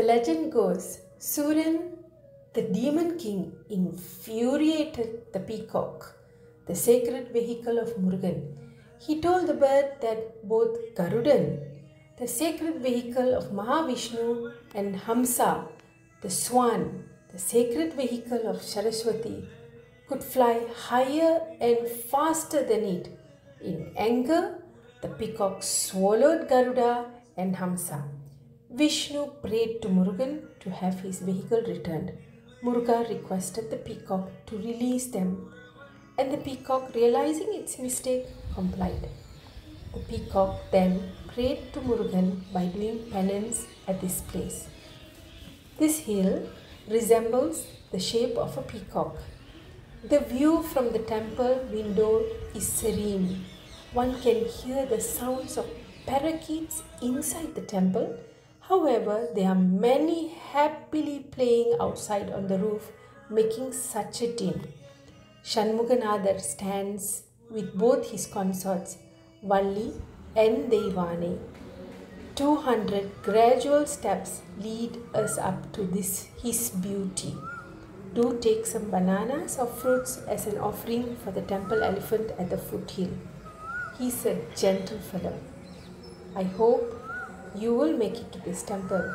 The legend goes Suran, the demon king, infuriated the peacock, the sacred vehicle of Murugan. He told the bird that both Garudan, the sacred vehicle of Mahavishnu, and Hamsa, the swan, the sacred vehicle of Saraswati, could fly higher and faster than it. In anger, the peacock swallowed Garuda and Hamsa. Vishnu prayed to Murugan to have his vehicle returned. Muruga requested the peacock to release them, and the peacock, realizing its mistake, complied. The peacock then prayed to Murugan by doing penance at this place. This hill resembles the shape of a peacock. The view from the temple window is serene. One can hear the sounds of parakeets inside the temple. However, there are many happily playing outside on the roof, making such a din. Shanmuganathar stands with both his consorts, Valli and Devanai. 200 gradual steps lead us up to this his beauty. Do take some bananas or fruits as an offering for the temple elephant at the foothill. He's a gentle fellow. I hope you will make it to this temple